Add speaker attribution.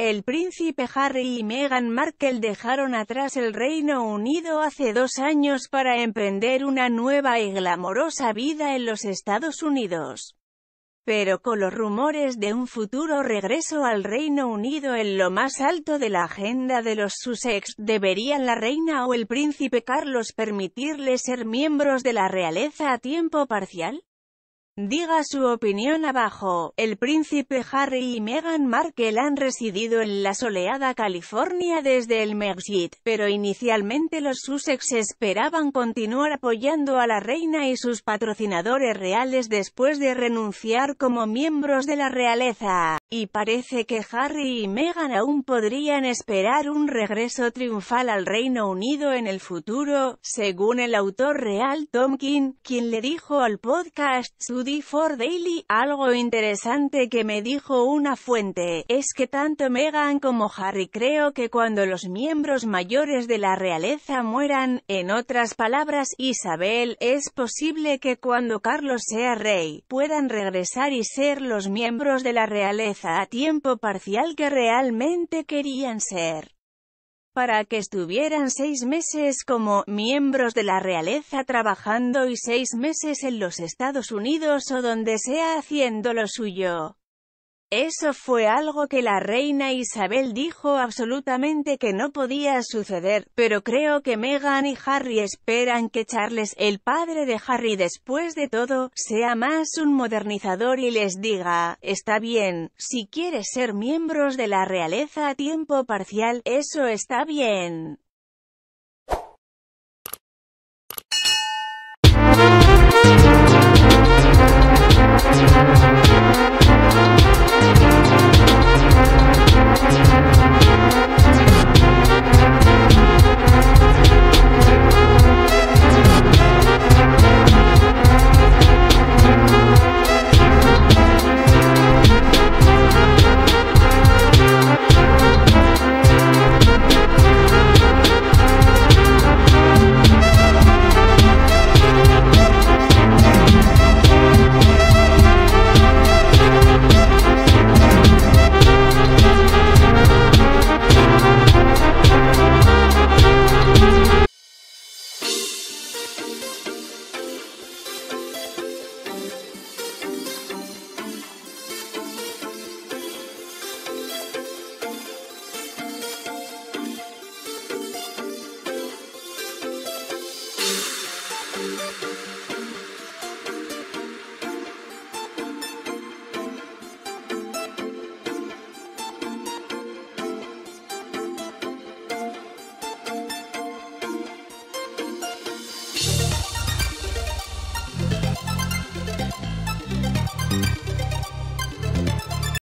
Speaker 1: El príncipe Harry y Meghan Markle dejaron atrás el Reino Unido hace dos años para emprender una nueva y glamorosa vida en los Estados Unidos. Pero con los rumores de un futuro regreso al Reino Unido en lo más alto de la agenda de los Sussex, ¿deberían la reina o el príncipe Carlos permitirles ser miembros de la realeza a tiempo parcial? Diga su opinión abajo. El príncipe Harry y Meghan Markle han residido en la soleada California desde el Brexit, pero inicialmente los Sussex esperaban continuar apoyando a la reina y sus patrocinadores reales después de renunciar como miembros de la realeza. Y parece que Harry y Meghan aún podrían esperar un regreso triunfal al Reino Unido en el futuro, según el autor real Tomkin, quien le dijo al podcast for Daily, algo interesante que me dijo una fuente, es que tanto Meghan como Harry creo que cuando los miembros mayores de la realeza mueran, en otras palabras, Isabel, es posible que cuando Carlos sea rey, puedan regresar y ser los miembros de la realeza a tiempo parcial que realmente querían ser para que estuvieran seis meses como miembros de la realeza trabajando y seis meses en los Estados Unidos o donde sea haciendo lo suyo. Eso fue algo que la reina Isabel dijo absolutamente que no podía suceder, pero creo que Meghan y Harry esperan que Charles, el padre de Harry después de todo, sea más un modernizador y les diga, está bien, si quieres ser miembros de la realeza a tiempo parcial, eso está bien.